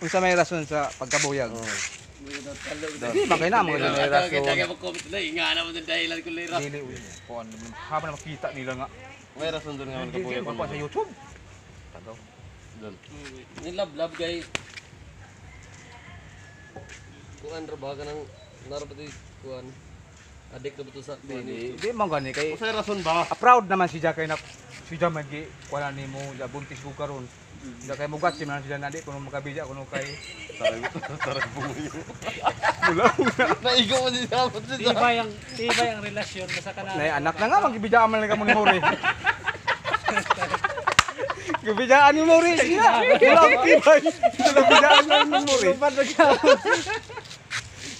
Unsa may rason sa pagkabuyag? Oh. Di ba kaya na mo may rason? Kaya mag-comment na, ingana mo ng dahilan ko lira. Dili kuan haba na makita nila nga. May rason doon nga Hindi ko pa sa YouTube. Doon. Nilab-lab kay... Kuan ra ba ka nang narapati kuan. Adik na ba to sa Di di man gani kay Kung sa rason ba? Proud naman si Jack kay na si Jack magi kuan ni mo ja buntis ko karon. Da kay mugat si man sila nadi kuno makabija kuno kay Taray taray bumuyo. mula. Naigo mo din sa apat siya. Tibay ang tibay ang relasyon sa kanal. Nay anak na nga magibija man lang mo ni Mori. Gibijaan ni Mori siya. Wala ko tibay. Sila bijaan lang ni Mori.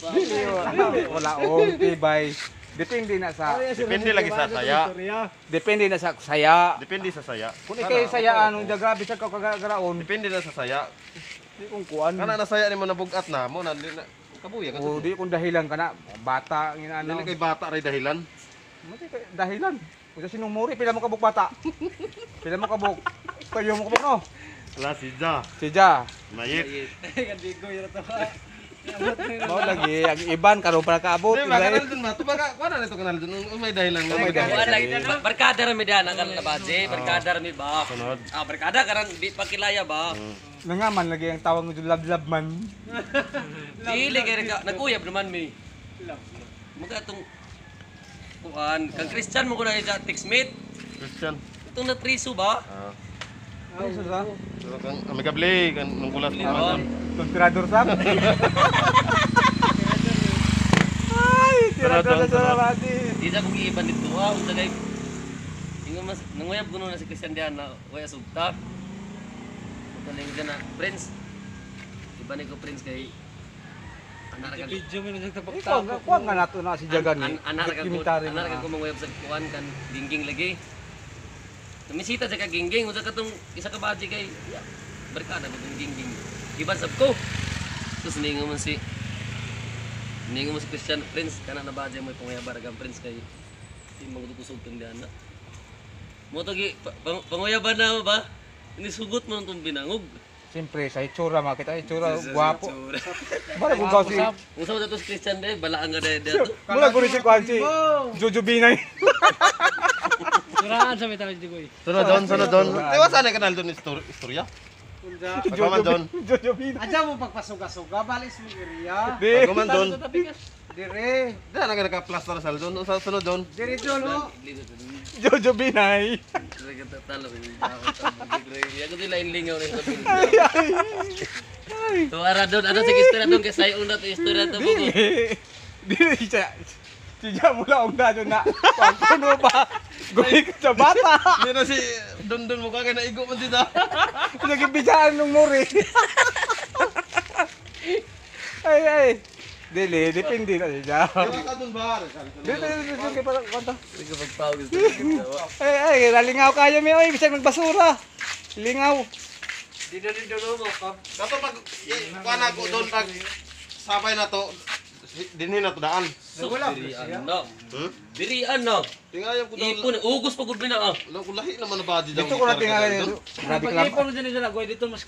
Wala- Wala og tibay. Depende na sa Depende lagi sa saya. depende na sa saya. Depende sa saya. Kung ikay saya anong da grabe sa kagaraon, Depende na sa saya. di kung kuan. Kana na saya ni mo nabugat na mo na na- kabuyag ka. O di kung dahilan ka na bata. Dili kay bata ray dahilan. Mati kay dahilan. Kung sa sinumuri pila mo kabuk bata. Pila mo kabuk. Kayo mo kabuk no. Wala si Ja. Si Ja. Mayit. Kandi ko yun ito. Mao lagi ang iban karon para kaabot. Di ba kanal dun ba? Tubaga, kuha na nito kanal dun. May dahilan nga. May dahilan. Kuan lagi ba- barkada ra mi diyan ang kanang labadje, barkada ra mi ba. Sunod. Ah, barkada karan di pakilaya ba. Nangaman lagi ang tawag nito lab-lab man. Dili kay ka naguyab naman mi. Mga atong kuan kang Christian mo ko na sa textmate. Christian. Itong na ba? Ah. Ano sa? Kang amigable kan nung kulas ko Limon. Kontirador sa. Ay, tirador sa labadi. Di sa kong iiban dito ha, unsa kay Ingon mas nanguyab kuno na si Christian diyan na waya sugta. Kaling na Prince. Iba ni ko Prince kay anak ka Video mo na sa Ikaw, tapok-tapok. kuha nga nato na si Jagan anak ka ko anak ka ko manguyab sa kuan kan gingging lagi. Tumisita sa ka gingging unsa katong isa ka baji kay barkada ba tong gingging. Iban sab ko. Tapos ningo man si Ningo mo si Christian Prince kana na baji mo panguyabar kang Prince kay di mo ko kusog tong diana. Mo to gi pa- pang- panguyaban na mo ba? Inisugot mo nung binangog. Siyempre, sa itsura, makita itsura, guwapo. Bala ko gaw si... Unsa mo to si Christian de balaan nga de. Mula ko rin si Kwan si Jojo Binay. Suraan sa metang di ko eh. Sunod doon, sunod doon. Diwa sana kanal doon istor- istorya. Pagkaman doon. Jojo Binay. Aja mo pagpasuga-suga, balis mo iriya. Di. Pagkaman doon. Dire, Diyan na ka naka-plaster sa doon. Sa sunod doon. dire dolo. Jojo Binay. Talo ni Ya ko dila inlingaw ni sa To ara doon ano sige istorya doon kay sayo na to istorya to po. Dili. Siya. Mula ang dado na. Pagpuno ba? Guli ka sa bata. Hindi na si doon mukha kay naigo man dito. Naging bijaan ng muri. ay, ay. Dili, depende na siya. Dili, dili, dili, parang kwanta. Sige pagpawis. Ay, ay, nalingaw kayo mi, oy, bisag magbasura. Lingaw. Dito dito dolo ka. Kato pag kuha na ko doon pag sabay na to. Dinhi na to daan. Dirian no. Hmm? Dirian. Tingayam ko doon. Ipon ugos pagud bina ah. Lo ko lahi naman na body daw. Dito ko na tingnan. Grabe ka. Pag-ipon mo dyan nila, goy dito mas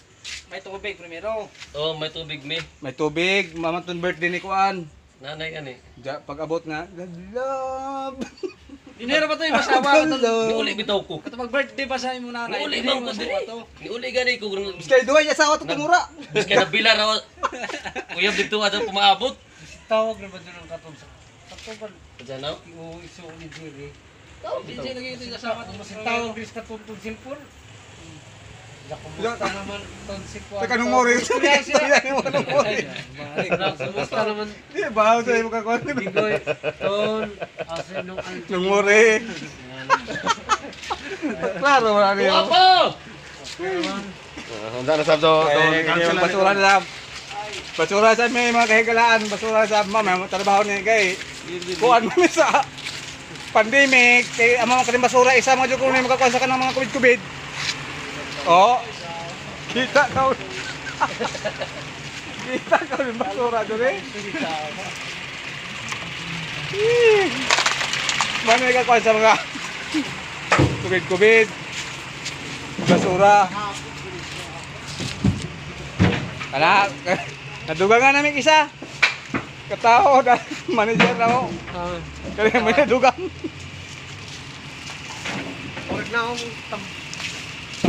may tubig primero. Oh, may tubig mi. May tubig, mamantun birthday ni Kuan. Nanay ani. Ja, pag abot nga, God love. Dinero pa to yung masawa. Ni Hello. uli bitaw ko. Kapag birthday pa sa imo nanay. Ni uli dinero man ko diri. to. Ni uli gani ko Kay duhay asawa to tumura. Bis kay nabila raw. Kuya dito ato pumaabot. Tawag na ba dyan ang katong sa... Katong pa. Diyan na. Yung iso ni Jerry. Di siya lagi ito yung asawa. Tawag din sa katong silpon. Kumusta naman tonsik ko. Teka nung mori. Istorya siya. Nung mori. Kumusta naman Di ba? Sa iyo ka Kuan. Bigoy, Ton, Asa nung Anthony. Nung mori. Klaro wala niyo. Apo! Handa na sabdo to. Cancel na basura na sa basura sa may mga kahigalaan, basura sa mga trabaho ni kay kuan mo sa pandemic, kay ang mga kaning basura isa mga jud ko na makakuha sa kanang mga kubid-kubid. Oh. Kita ka. Kita ka yung basura doon eh. Ih. Mano ka kuha sa mga kubid-kubid. Basura. Kana, naduga nga namin isa. Katao, manager na mo. Kaya may nadugang. Huwag na tam...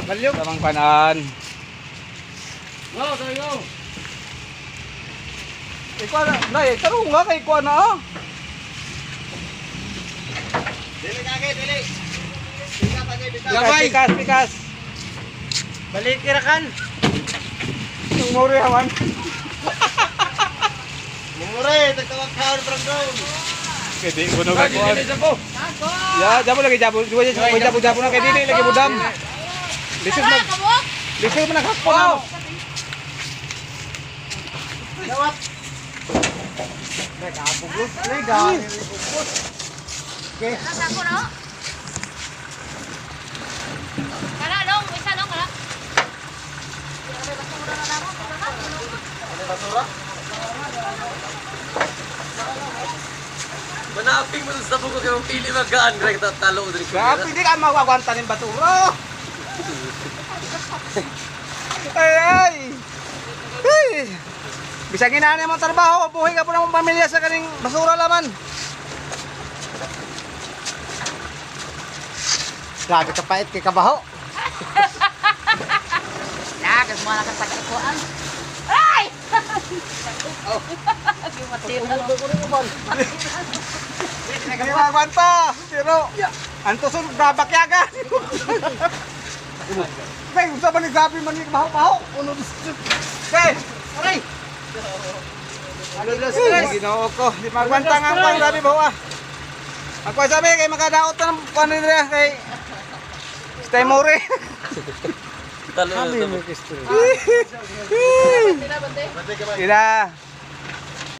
Balyog. Tamang panan. Go, sorry go. Ikaw na, nay, tarong nga kay kuha na ah. Dili kage, dili. Tika. Pikas, pikas. Balik kirakan. Yung mori haman. Mumure, tagtawag ka from down. Kaya di, bunog Ah, ako. dili dili po. Ya, jabo lagi jabo. Dua jabo, jabo, jabo na kay dili lagi budam. Lisod mag, lisod man naghakpo na. Nagabugos. Nagabugos. Okay. Nasa ako no? Kala dong, isa dong kala. May basura na naman, basura na. Manaping kay mong pili magaan greg ta talo diri ko. Grabe, di ka magwagwanta ng baturo. ay, ay. Ay. Bisag inani mo trabaho, buhay ka po ng pamilya sa kaning basura laman. Grabe ka pait kay kabaho. Nagas mo na ka sa kakuan. Na. Hindi magwanta. Pero, anto sun, babakyaga. Kay, gusto ba ni grabe man ni baho-baho? Uno, Kay, aray. Ano na stress? Ginoo ko, di magwanta nga grabe baho ah. Ako sabi kay makadaot na ng nila kay Stay more. Talo na sa buko. Kisto. Sila.